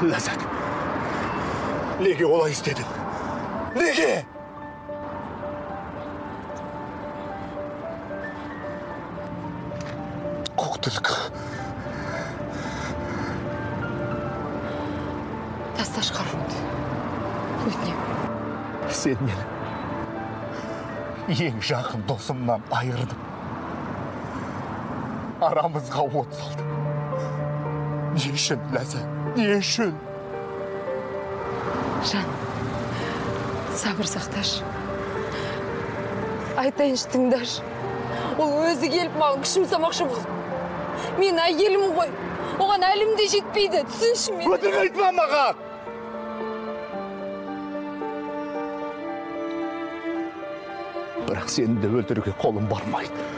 ләззат неге олай істедің неге қоқтілік тасташ қаруымды өтінемін сен мені ең жақын досымнан айырдың арамызға от салдың не үшін ләззат не үшін жан сабыр сақташы айтайыншы тыңдашы ол өзі келіп маған күшім салмақшы болды мен әйелім ғой оған әлім де жетпейді түсінші мені өтірік айтма маған бірақ сені де өлтіруге қолым бармайды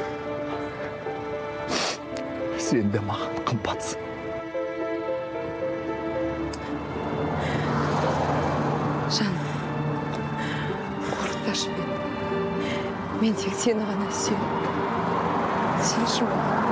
сен де маған қымбатсың мені мен тек сені ғана сүйемін сенші маған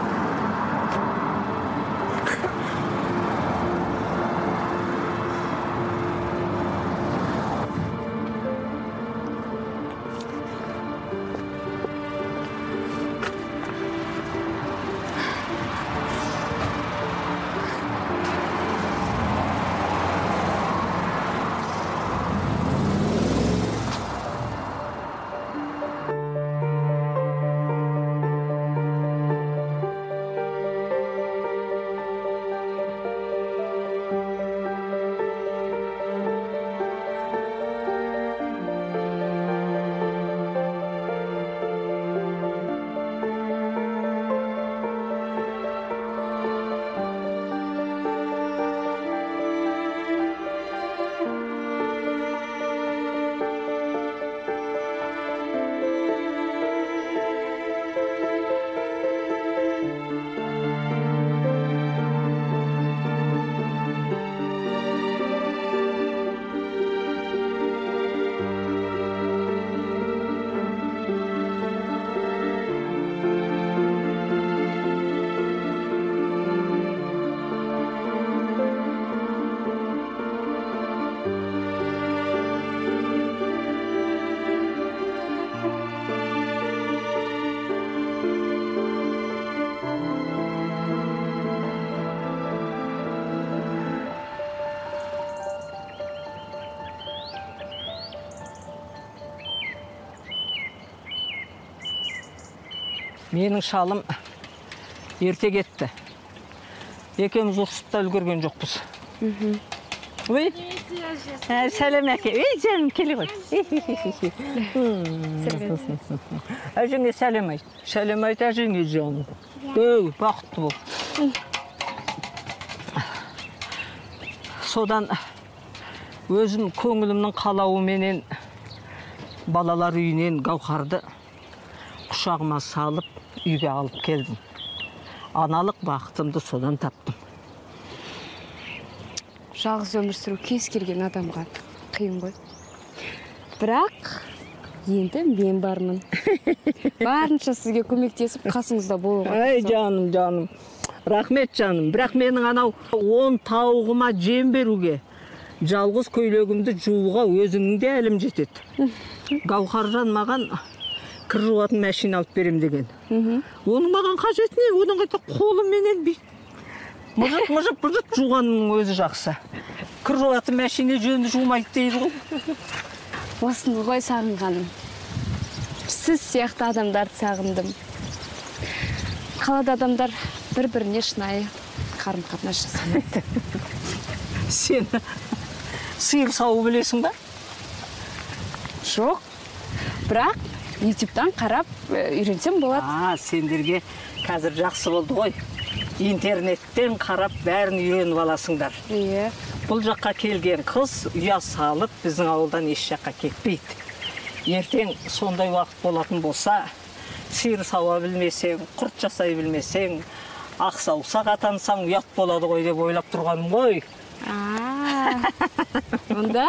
менің шалым ерте кетті. Екеуміз ұрысып та үлгерген жоқпыз. Ой ә, сәлем әке. Ей жаным келе ғой. Әжеңе сәлем айт. Сәлем айт әжеңе жаным ей бақытты бол. Содан өзім көңілімнің қалауыменен балалар үйінен гауһарды құшағыма салып үйге алып келдім аналық бақытымды содан таптым жалғыз өмір сүру кез келген адамға қиын ғой. Бірақ енді мен бармын. Барынша сізге көмектесіп қасыңызда болуға ай жаным жаным. Рахмет жаным. Бірақ менің анау он тауығыма жем беруге жалғыз көйлегімді жууға өзіңнің де әлім жетеді. Гауһаржан маған кір жуатын машина алып берем деген. Оның маған қажеті не? Оның қайта қолыменен бүй мыжып мыжып мыжып жуғанның өзі жақсы. Кір жуатын машина жөнді жумайды дейді ғой. Осыны ғой сағынғаным. Сіз сияқты адамдарды сағындым. Қалада адамдар бір біріне шынайы қарым қатынас жасамайды. Сен сиыр сауы білесің ба? Жоқ. Бірақ ютубтан қарап э, үйренсем болады. А сендерге қазір жақсы болды ғой. Интернеттен қарап бәрін үйреніп аласыңдар. Иә. Бұл жаққа келген қыз ұя салып біздің ауылдан еш жаққа кетпейді. Ертең сондай уақыт болатын болса сиыр сауа білмесең құрт жасай білмесең ақ саусақ атансаң ұят болады ғой деп ойлап тұрғаным ғой. Онда?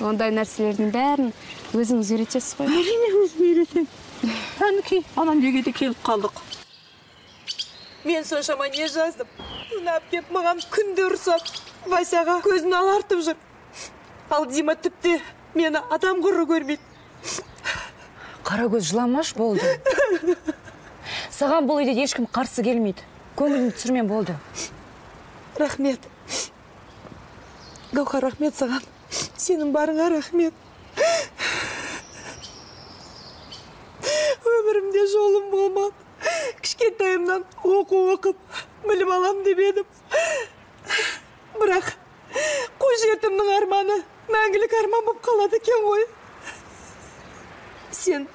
Ондай нәрселердің бәрін өзіңіз үйретесіз ғой. Әрине өзім үйретемін. Әнекей анам неге де келіп қалдық. Мен соншама не жаздым? Мына әпкем маған күнде ұрсады. Васяға көзін алартып жүр. Ал дима тіпті мені адам құры көрмейді. Қарагөз жыламаш болды. Саған бұл үйде ешкім қарсы келмейді. Көңіліңді түсірме болды. Рахмет. Гаухар рахмет саған сенің барыңа рахмет. Өмірімде жолым болмады. Кішкентайымнан оқу оқып білім алам деп едім. Бірақ қой жетімнің арманы мәңгілік арман болып қалады екен ғой. Сен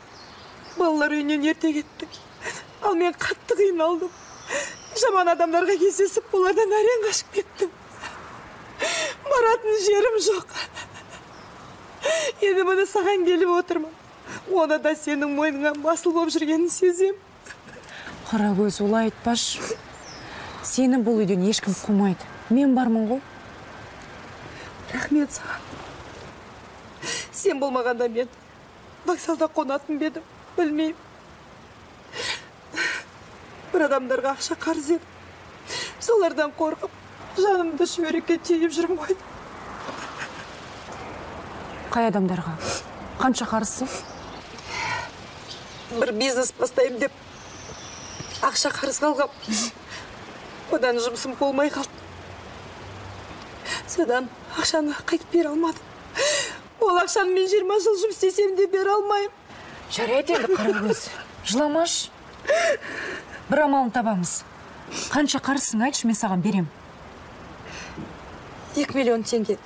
балалар үйінен ерте кеттің. Ал мен қатты қиналдым. Жаман адамдарға кездесіп олардан әрең қашып кеттім. Баратын жерім жоқ енді міне саған келіп отырмын оны да сенің мойныңа масыл болып жүргенін сезем қарагөз олай айтпашы. Сені бұл үйден ешкім қумайды. Мен бармын ғой. Рахмет саған. Сен болмағанда мен вокзалда қонатын ба едім білмеймін. Бір адамдарға ақша қарыз едім солардан қорқып жанымды шүберекке түйіп жүрмін ғой. Қай адамдарға? Қанша қарызсың? Бір бизнес бастаймын деп ақша қарызға алғам. Одан жұмысым болмай қалды. Содан ақшаны қайтып бере алмадым. Ол ақшаны мен жиырма жыл жұмыс істесем де бере алмаймын. Жарайды енді қарагөз жыламашы бір амалын табамыз. Қанша қарызсың? Айтшы мен саған берем. Екі миллион теңге.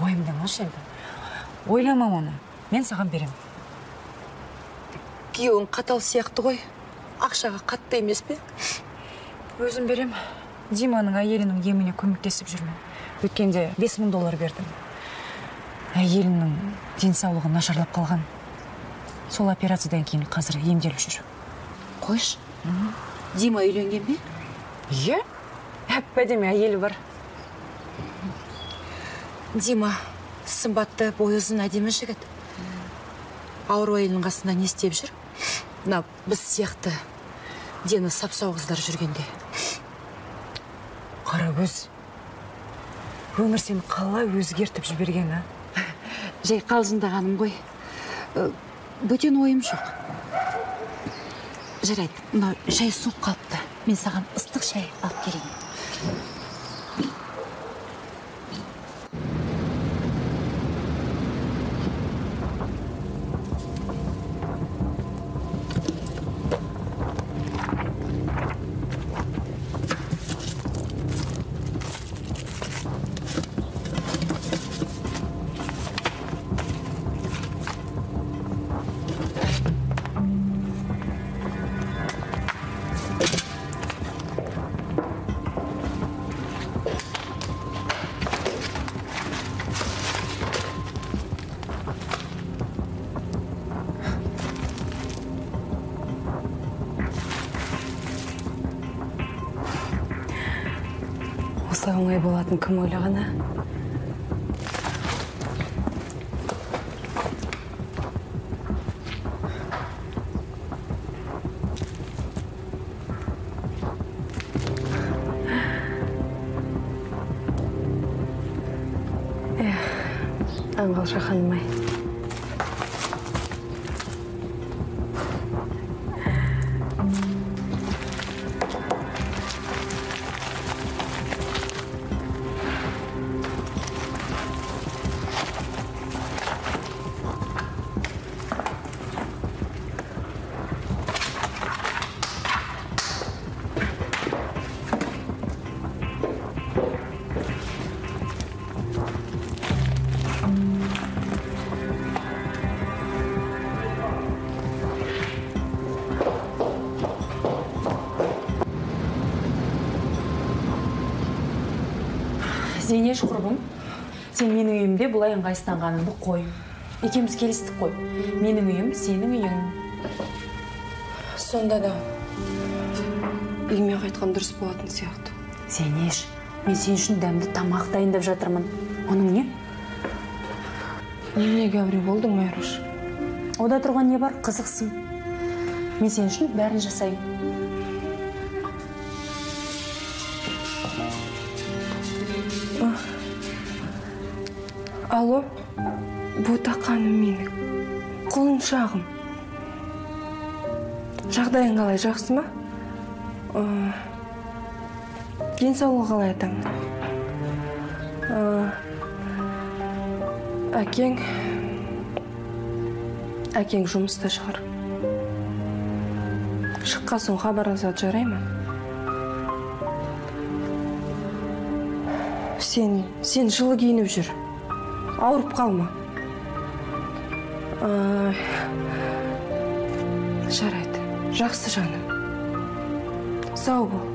Уайымдамашы енді ойлама оны. Мен саған берем. Күйеуің қатал сияқты ғой. Ақшаға қатты емес пе? Өзім берем. Диманың әйелінің еміне көмектесіп жүрмін. Өткенде 5 мың доллар бердім. Әйелінің денсаулығы нашарлап қалған. Сол операциядан кейін қазір емделіп жүр. Қойшы. Дима үйленген бе? Иә. Әп әдемі әйелі бар. Дима сымбатты бойы ұзын әдемі жігіт. Ауру әйелдің қасында не істеп жүр? Мына біз сияқты дені сап сау қыздар жүргенде. Қарагөз өмір сені қалай өзгертіп жіберген а? Жай қалжыңдағаным ғой. Бөтен ойым жоқ. Жарайды мынау шай суып қалыпты. Мен саған ыстық шай алып келейін оңай болатын кім ойлаған а эх құрбым. Сен менің үйімде бұлай ыңғайсызданғаныңды қой. Екеуміз келістік қой. Менің үйім сенің үйің. Сонда да үйіме қайтқан дұрыс болатын сияқты. Зейнеш мен сен үшін дәмді тамақ дайындап жатырмын. Оның не? Немене гәуре болдың майруш? Ода тұрған не бар? Қызықсың. Мен сен үшін бәрін жасаймын жағдайың қалай? Жақсы ма? Денсаулығы қалай атаңның әкең? Әкең жұмыста шығар. Шыққан соң хабарласады жарай ма? Сен сен жылы киініп жүр. Ауырып қалма. Жақсы жаным сау бол.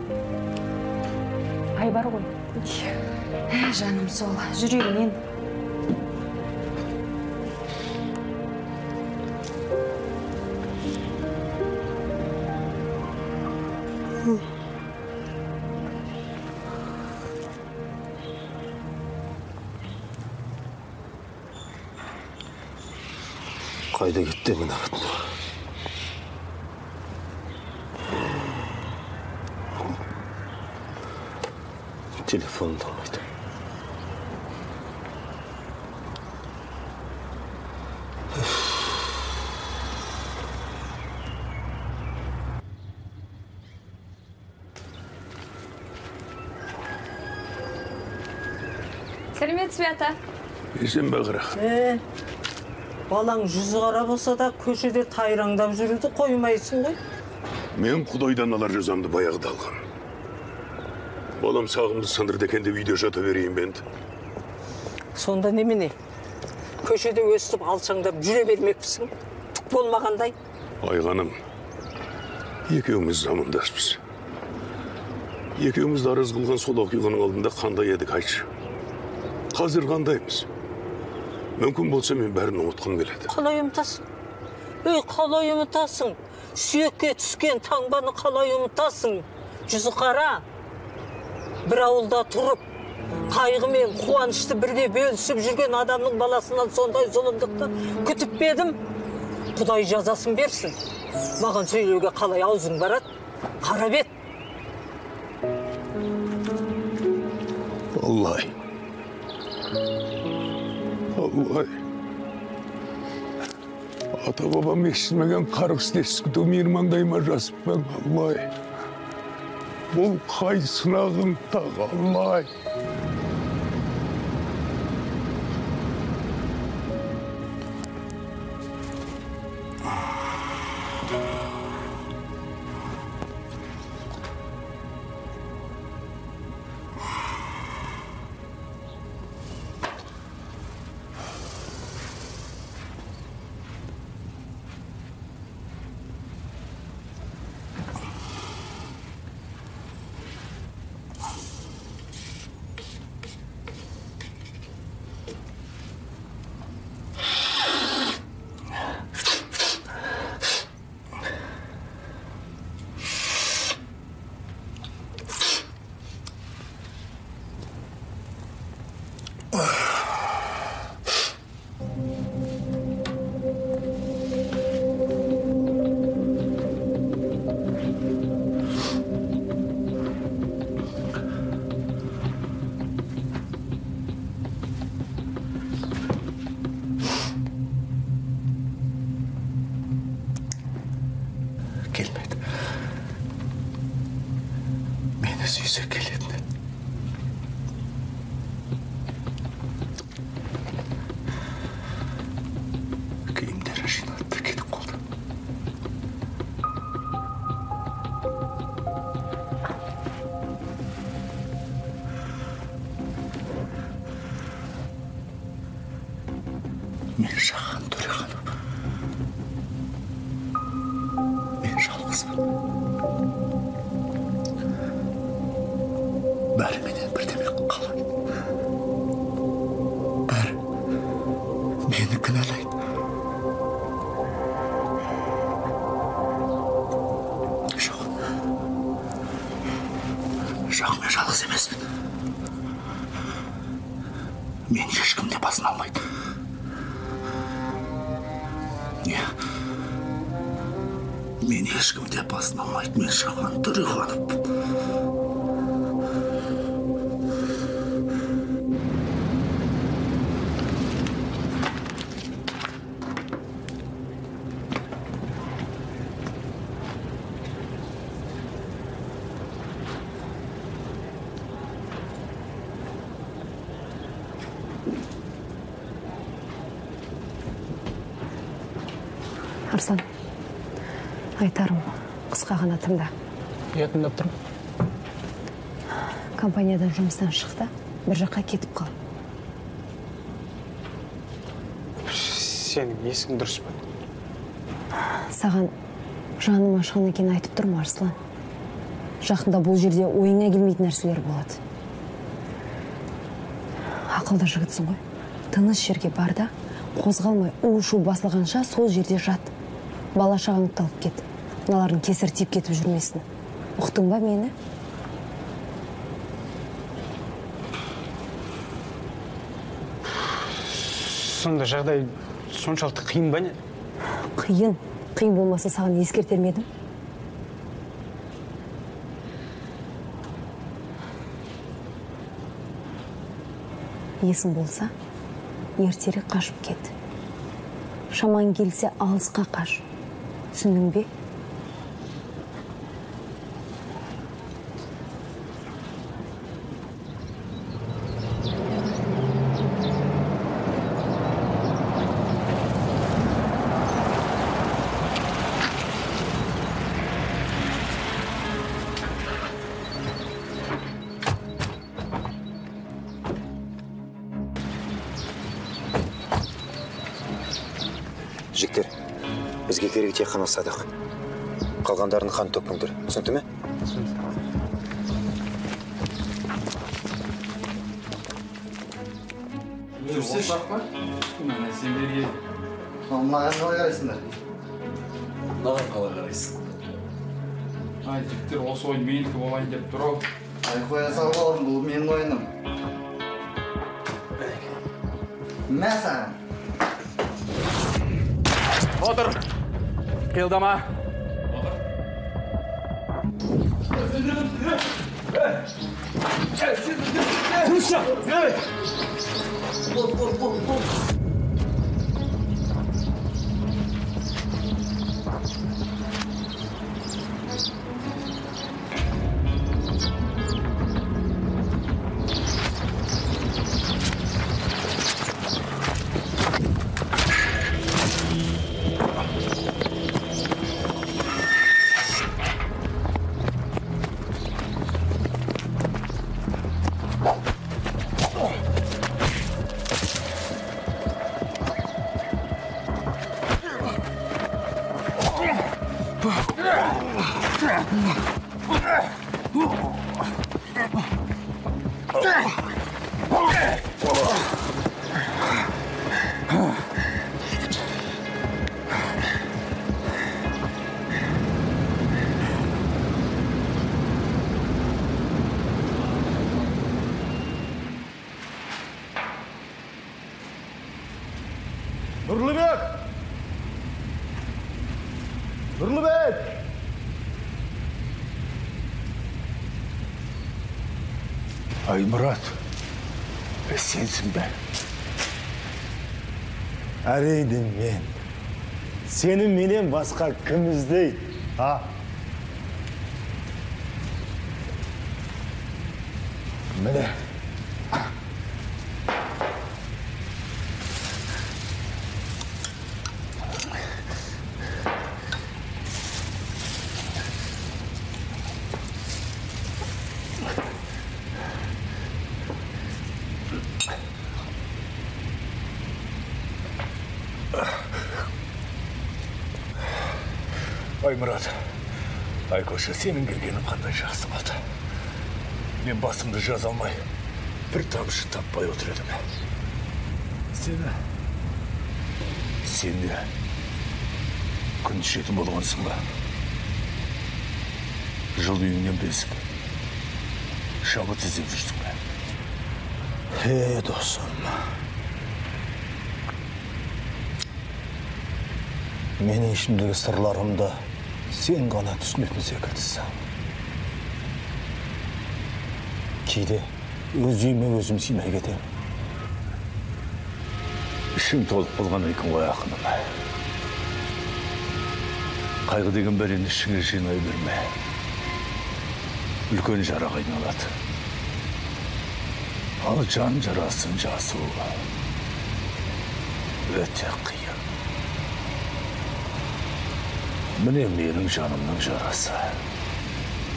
Айбар ғой. Ә, жаным сол. Жүрегінен қайда кетті мына қатын? Телефон алмайды сәлеметсіз бе ата? Есен бе қырақ Е, балаң жүзі қара болса да көшеде тайраңдап жүруді қоймайсың ғой. Мен құдайдан алар жазамды баяғыда алғам балам сағымды сындырды екен деп үйде жата берейін бе енді сонда немене көшеде өстіп алшаңдап жүре бермекпісің түк болмағандай айғаным екеуміз замандаспыз екеумізді араз қылған сол оқиғаның алдында қандай едік айтшы қазір қандаймыз мүмкін болса мен бәрін ұмытқым келеді қалай ұмытасың ей қалай ұмытасың сүйекке түскен таңбаны қалай ұмытасың жүзі қара бір ауылда тұрып қайғы мен қуанышты бірге бөлісіп жүрген адамның баласынан сондай зұлымдықты күтіп пе едім? Құдай жазасын берсін. Маған сөйлеуге қалай аузың барады? Қарап ет. Аллай. Аллай. Ата бабам естімеген қарғыс естікті менің маңдайыма жазып аллай. Бұл қай аллай жоқ мен арслан айтарым қысқа ғана тыңда. Иә тыңдап тұрмын. Компаниядан жұмыстан шық та бір жаққа кетіп қал. Сенің есің дұрыс па? Саған жаным ашқан екен айтып тұрмын арслан. Жақында бұл жерде ойыңа келмейтін нәрселер болады ақылды жігітсің ғой. Тыныш жерге бар да қозғалмай у шу басылғанша сол жерде жат. Бала шағаңды алып кет. Мыналардың кесірі тиіп кетіп жүрмесін ұқтың ба мені? Сонда жағдай соншалықты қиын ба не? Қиын. Қиын болмаса саған ескертер ме едім? Есің болса ертерек қашып кет. Шамаң келсе алысқа қаш. Түсіндің бе? Керегі тек қана садақ қалғандарын қан төкпеңдер түсінікті ме? Маған қалай қарайсыңдар? Мынаған қалай қарайсың? Ай жігіттер осы ойын менікі болайын деп тұр ау. Ай қоя сал бауырым бұл менің ойыным. Мә саған Kildama. Rusya! Evet! Puxa! bol, bol, bol. Аймұрат сенсің бе? Әрине мен. Сені менен басқа кім іздейді а міне аймұрат айкоша сенің келгенің қандай жақсы болды. Мен басымды жаза алмай бір тамшы таппай отыр едім. Сені сен де күн ішетін болғансың ба? Жыл үйіңнен безіп шабыт іздеп жүрсің бе? Е досым. Менің ішімдегі сырларымды сен ғана түсінетін секілдісің кейде өз үйіме өзім сыймай кетемін ішің толып болған екен ғой ақыным қайғы деген бәлені ішіңе жинай берме үлкен жараға айналады ал жан жарасын жазу өте қиын міне менің жанымның жарасы.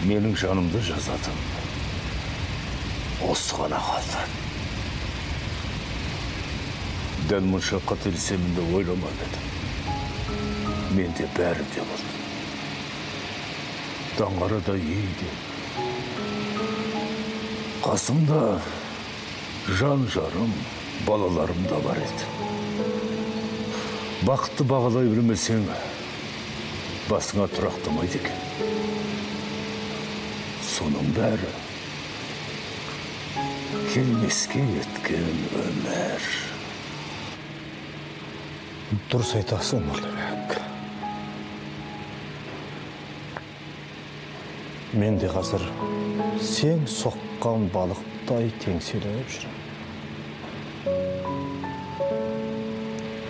Менің жанымды жазатын осы ғана қалды. Дәл мұнша қателесемін деп ойламап едім. Менде бәрі де болды даңғарада үй де. Қасымда жан жарым балаларым да бар еді. Бақытты бағалай білмесең басыңа тұрақтамайды екен соның бәрі келмеске кеткен өмір дұрыс айтасың молдабек мен де қазір сен соққан балықтай теңселіп жүрмін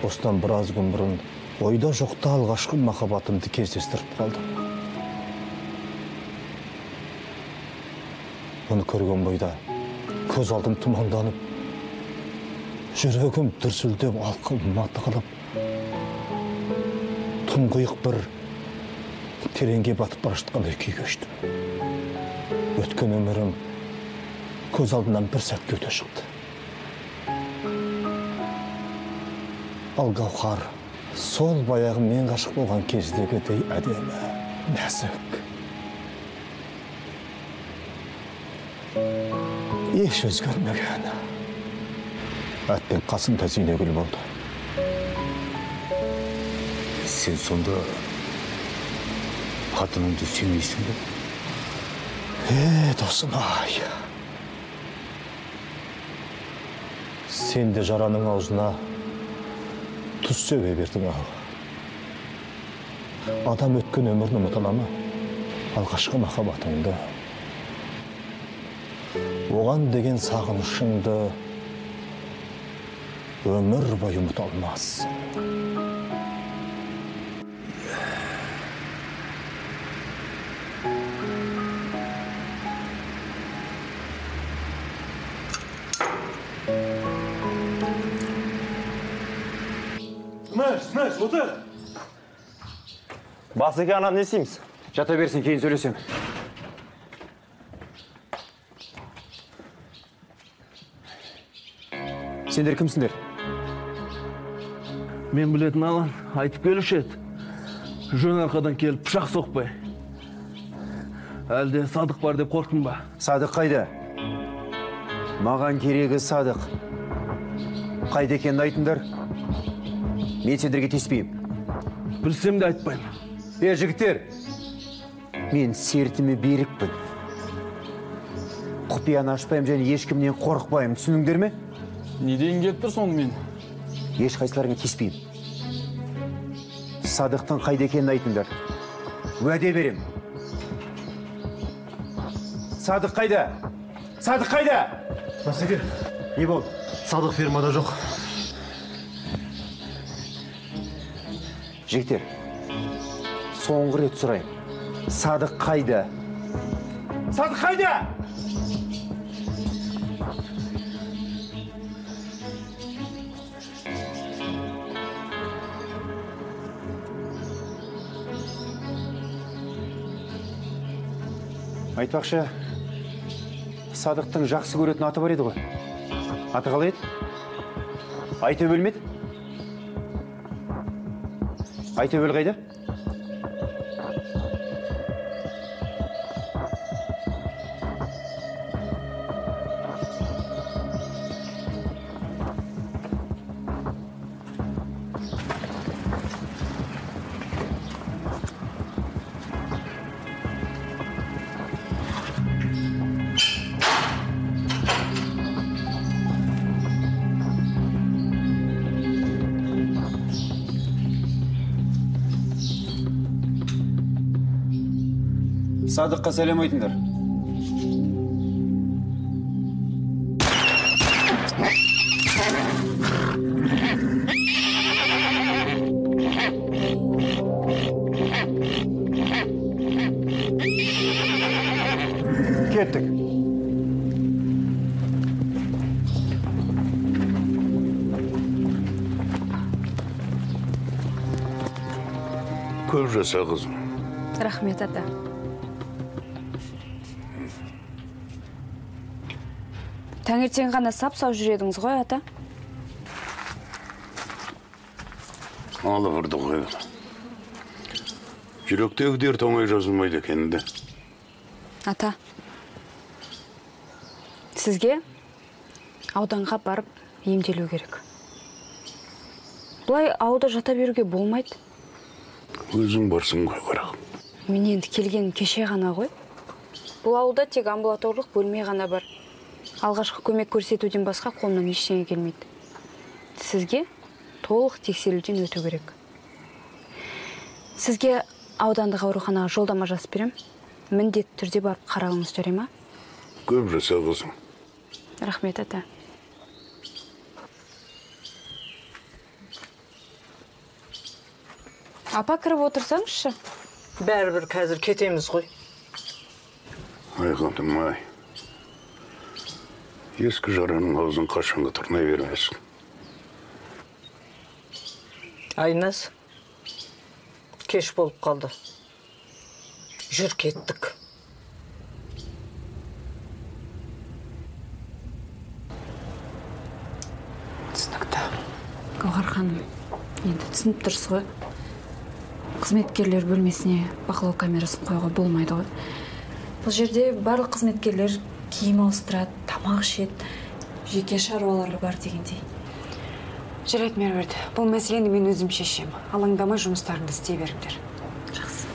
осыдан біраз күн бұрын ойда жоқта алғашқы махаббатымды кездестіріп қалдым. Оны көрген бойда көз алдым тұманданып жүрегім дүрсілдеп алқымыма тығылып тұңғиық бір тереңге батып бара жатқандай күй кештім өткен өмірім көз алдымнан бір сәтке өте шықты. Ал гауһар сол баяғы мен ғашық болған кездегідей әдемі нәзік. Еш өзгермеген. Әттең қасымда зейнегүл болды. Сен сонда қатыныңды сүймейсің бе? Е досым ай. Сен де жараның аузына тұз сөге бердің ау адам өткен өмірін ұмыта ала ма алғашқы махаббатыңды оған деген сағынышыңды өмір бойы ұмыта алмассың отыр басеке ана не істейміз жата берсін кейін сөйлесем сендер кімсіңдер мен білетін алан айтып келуші еді жөн арқадан келіп пышақ соқпай әлде садық бар деп қорықтың ба садық қайда маған керегі садық қайда екенін айтыңдар мен сендерге тиіспеймін білсем де айтпаймын. Е жігіттер мен сертіме берікпін. Құпияны ашпаймын және ешкімнен қорықпаймын. Түсініңдер ме? Не дейін келіп тұр сонымен ешқайсыларыңа тиіспеймін садықтың қайда екенін айтыңдар. Уәде берем. Садық қайда? Садық қайда? Басеке не болды? Садық фермада жоқ. Жігіттер соңғы рет сұраймын садық қайда? Садық қайда? Айтпақшы садықтың жақсы көретін аты бар еді ғой. Аты қалай еді? Айтөбел ме еді айтөбел қайда садыққа сәлем айтыңдар. Кеттік. Көп жаса қызым рахмет ата. Таңертең ғана сап сау жүр едіңіз ғой ата? Алғырды ғой. Жүректегі дерт оңай жазылмайды екен де. Ата сізге ауданға барып емделу керек. Бұлай ауылда жата беруге болмайды. Өзің барсың ғой қарағым. Мен енді келгенім кеше ғана ғой. Бұл ауылда тек амбулаторлық бөлме ғана бар. Алғашқы көмек көрсетуден басқа қолымнан ештеңе келмейді. Сізге толық тексеруден өту керек. Сізге аудандық ауруханаға жолдама жазып беремін міндетті түрде барып қаралыңыз жарай ма? Көп жаса қызым рахмет ата. Апа кіріп отырсаңызшы. Бәрібір қазір кетеміз ғой. Айқатым ай. Ескі жараның аузын қашанғы тырнай бермесін айназ кеш болып қалды жүр кеттік түсінікті гауһар ханым енді түсініп тұрсыз ғой. Қызметкерлер бөлмесіне бақылау камерасын қоюға болмайды ғой. Бұл жерде барлық қызметкерлер киім ауыстырады тамақ ішеді жеке шаруалары бар дегендей. Жарайды меруерт. Бұл мәселені мен өзім шешемін алаңдамай жұмыстарыңды істей беріңдер. Жақсы.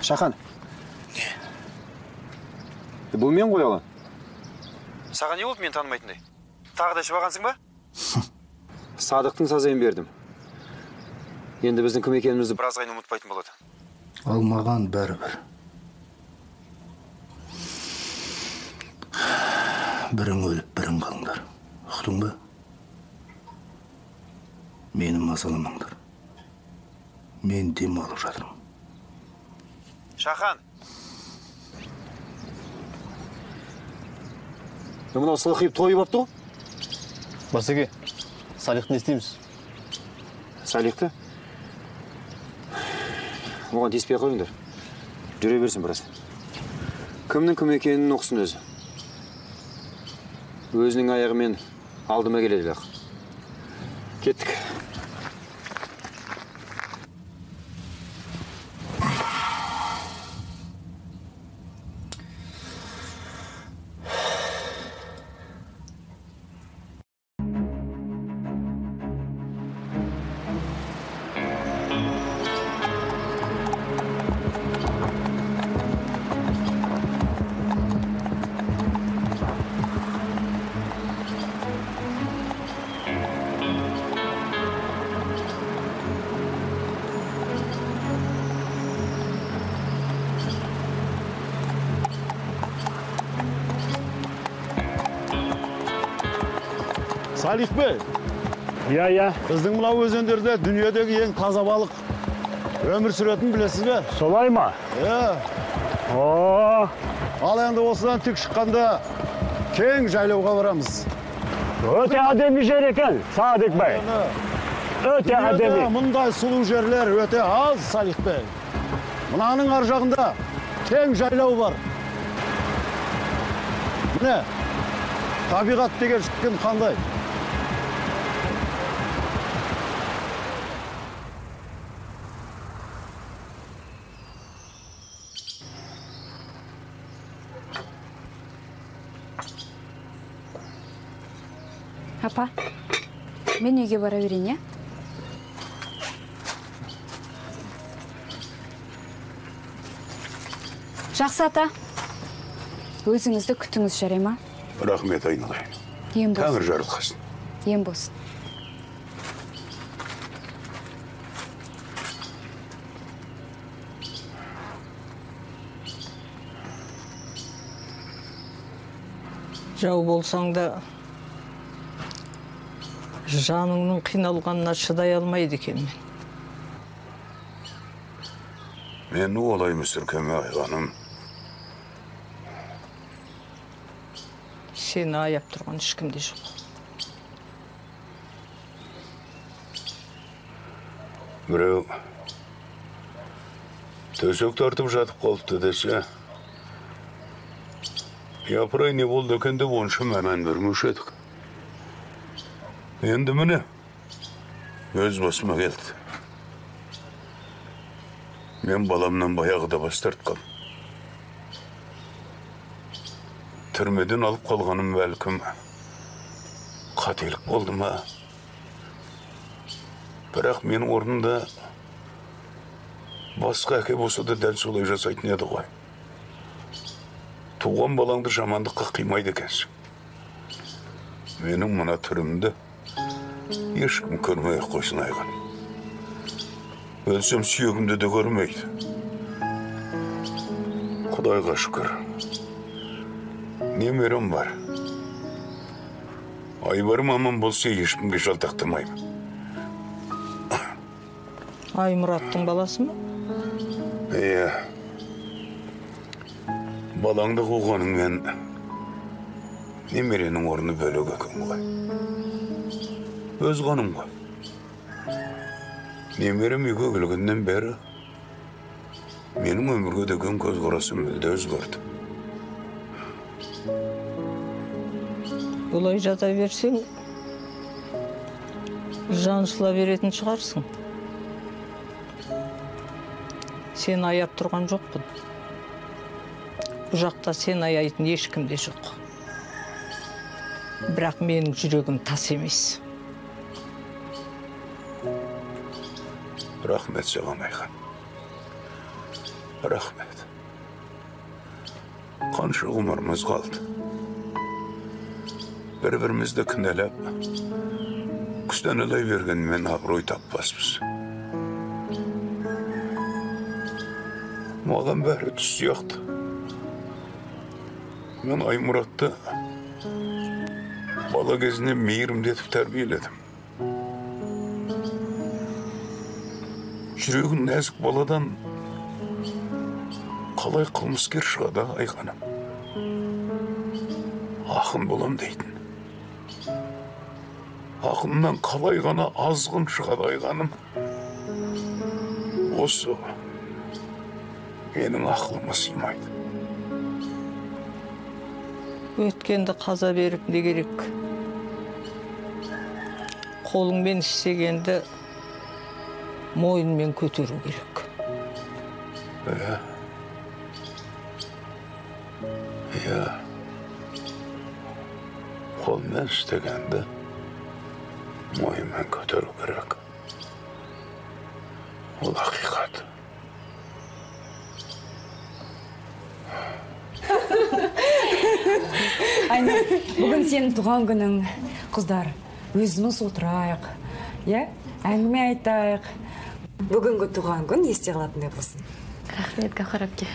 Шахан бұл мен ғой алан саған не болды мені танымайтындай? Тағы да ішіп алғансың ба? Садықтың сазайын бердім. Енді біздің кім екенімізді біразға дейін ұмытпайтын болады. Ал маған бәрібір. Бірің өліп бірің қалыңдар. Ұқтың ба? Мені мазаламаңдар. Мен демалып жатырмын. Шахан! Мынау сылқиып тойып алыпты ғой. Барсеке салихты не істейміз? Салихты? Оған тиіспей ақ қойыңдар. Жүре берсін біраз. Кімнің кім екенін ұқсын өзі. Өзінің аяғымен алдыма келеді ақ. Кеттік. Салих бе иә иә біздің мынау өзендерде дүниедегі ең таза балық өмір сүретінін білесіз бе солай ма иә о ал енді осыдан тік шыққанда кең жайлауға барамыз өте әдемі жер екен садик бай өте әдемі мұндай сұлу жерлер өте аз салих бей мынаның ар жағында кең жайлау бар міне табиғат деген қандай апа мен үйге бара берейін иә? Жақсы ата. Өзіңізді күтіңіз жарай ма рахмет айналайын. Ем болсын. Тәңір жарылқасын. Ем болсын. Жау болсаң да жаныңның қиналғанына шыдай алмайды екенмін мен. Олай мүсіркеме айғаным сені аяп тұрған ешкім де жоқ. Біреу төсек тартып жатып қалыпты десе япырай не болды екен деп онша мән бермеуші едік. Енді міне өз басыма келді мен баламнан баяғыда бас тартқам түрмеден алып қалғаным бәлкім қателік болды ма бірақ менің орнымда басқа әке болса да дәл солай жасайтын еді ғой туған балаңды жамандыққа қимайды екенсің менің мына түрімді ешкім көрмей ақ қойсын айған өлсем сүйегімді де көрмейді. Құдайға шүкір. Немерем бар. Айбарым аман болса ешкімге жалтақтырмаймын аймұраттың баласы ма? Иә. Балаңды қуғаныңмен немеренің орны бөлек екен ғой. Өз қаным ғой немерем үйге келгеннен бері менің өмірге деген көзқарасым мүлде өзгерді бұлай жата берсең жаншыла беретін шығарсың сені аяп тұрған жоқпын бұл жақта сені аяйтын ешкім де жоқ бірақ менің жүрегім тас емес рахмет саған айхан. Рахмет. Қанша ғұмырымыз қалды? Бір бірімізді кінәлап күстаналай бергенмен абырой таппаспыз. Маған бәрі түс сияқты. Мен аймұратты бала кезінен мейірімдетіп тәрбиеледім. Жүрегі нәзік баладан қалай қылмыскер шығады айғаным ақын болам дейтін. Ақыннан қалай ғана азғын шығады айғаным осы менің ақылыма сыймайды. Өткенді қаза беріп не керек? Қолыңмен істегенді мойынмен көтеру керек иә иә қолмен істегенді мойынмен көтеру керек ол ақиқат айнұр бүгін сенің туған күнің қыздар өзіміз отырайық иә әңгіме айтайық бүгінгі туған күн есте қалатындай болсын. Рахмет гауһар әпке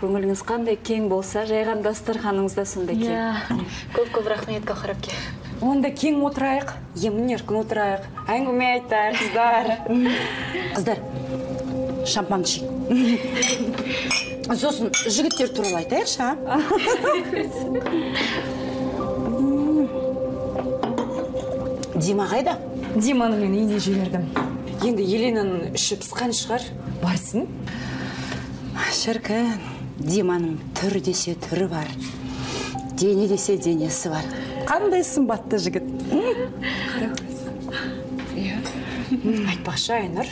көңіліңіз қандай кең болса жайған дастарханыңыз да сондай кең. Иә. көп көп рахмет гауһар әпке онда кең отырайық емін еркін отырайық. Әңгіме айтайық қыздар. Қыздар шампан ішейік. Сосын жігіттер туралы айтайықшы а? Дима қайда диманы мен үйіне жібердім. Енді еленаның іші пысқан шығар. Барсын. Шіркін диманың түрі десе түрі бар. Дене десе денесі бар. Қандай сымбатты жігіт. Айтпақшы айнұр.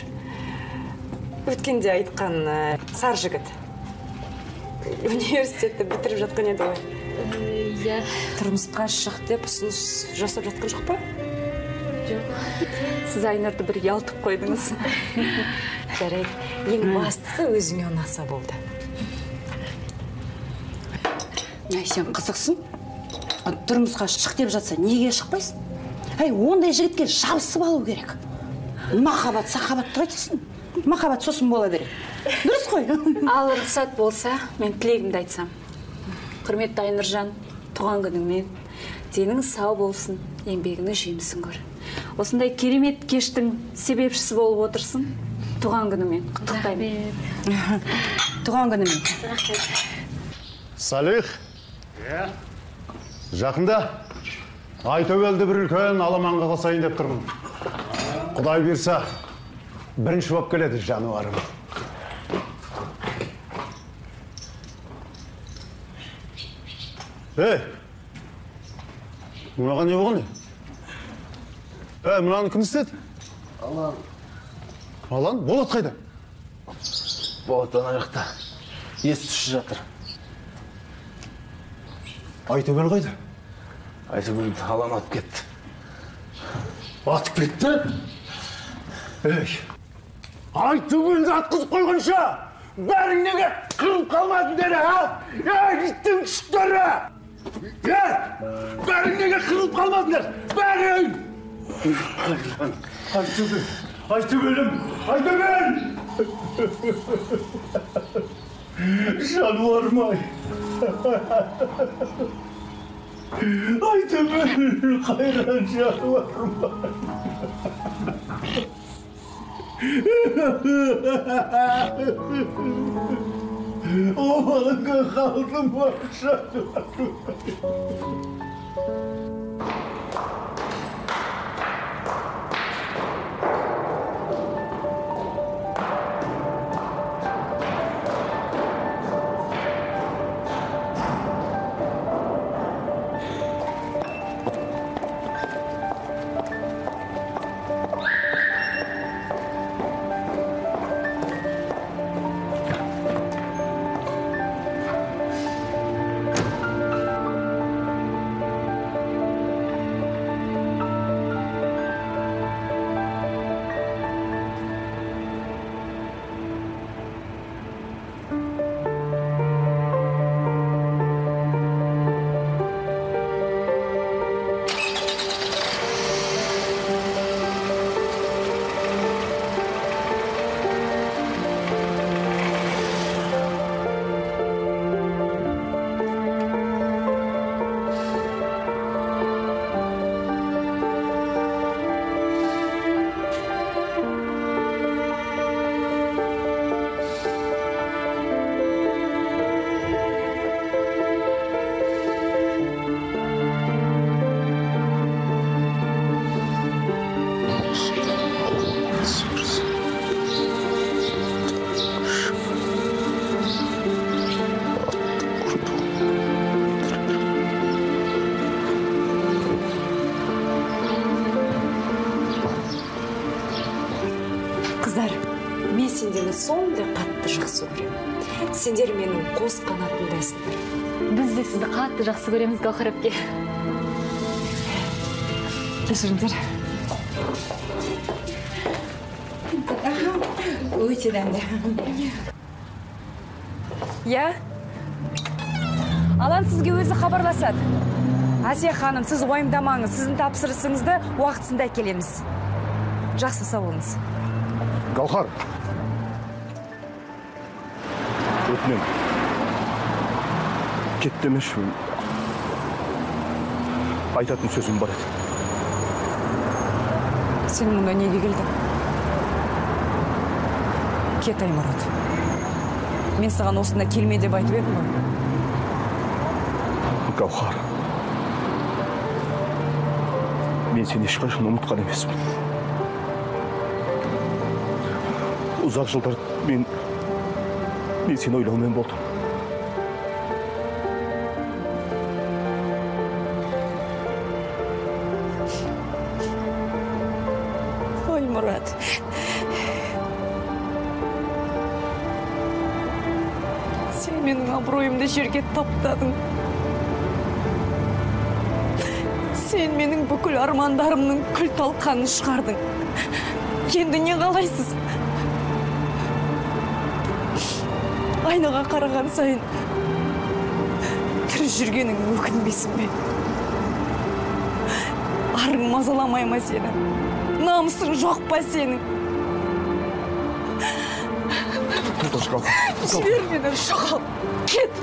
Өткенде айтқан ә, сар жігіт. Университетті бітіріп жатқан еді ғой. Иә. Тұрмысқа шық деп ұсыныс жасап жатқан жоқ па? Жоқ сіз айнұрды бір ұялтып қойдыңыз. Жарайды. Ең бастысы өзіңе ұнаса болды. Әй сен қызықсың. Тұрмысқа шық деп жатса неге шықпайсың? Әй ондай жігітке жабысып алу керек. Махаббат сахаббатты қайтесің. Махаббат сосын бола береді дұрыс қой. Ал рұқсат болса мен тілегімді айтсам. Құрметті айнұржан туған күніңмен денің сау болсын еңбегіңнің жемісін көр осындай керемет кештің себепшісі болып отырсың. Туған күнімен құттықтаймын. Туған күнімен. Салих. Жақында. Айтөбелді бір үлкен аламанға қосайын деп тұрмын. Құдай бұйырса бірінші болып келеді жануарым. Ей! Мынаған не болған? Ей мынаны кім істеді алан алан болат қайда? Болат ана жақта. Ес түссіз жатыр. Айтөбел қайда? Айтөбелді алан атып кетті. Атып кетті? Ей айтөбелді атқызып қойғанша бәрің неге қырылып қалмадыңдар а? Ей иттің күштері! Бәрің неге қырылып қалмадыңдар бәрің! Aytıbül, Aytıbül'üm, Aytıbül! Janvarmay. Aytıbül, hayran janvarmay. Oğlanı kaldım var janvarmay. Қыздар мен сендерді сондай қатты жақсы көремін. Сендер менің қос қанатымдайсыңдар біз де сізді қатты жақсы көреміз гауһар әпке. Кешіріңдер өте дәмді. Иә алан сізге өзі хабарласады. Әсия ханым сіз уайымдамаңыз. Сіздің тапсырысыңызды уақытысында әкелеміз. Жақсы сау болыңыз Галхар. өтінемін кет демеші айтатын сөзім бар еді сен мұнда неге келдің кет аймұрат мен саған осында келме деп айтып едім ғой гауһар мен сені ешқашан ұмытқан емеспін ұзақ жылдар мен мен сені ойлаумен болдым ой мұрат сен менің абыройымды жерге таптадың сен менің бүкіл армандарымның күл талқанын шығардың енді не қалайсыз айнаға қараған сайын тірі жүргенің өкінбейсің бе? Арың мазаламай ма сені? Намысың жоқ па сенің? Жібер мені жоғал кет.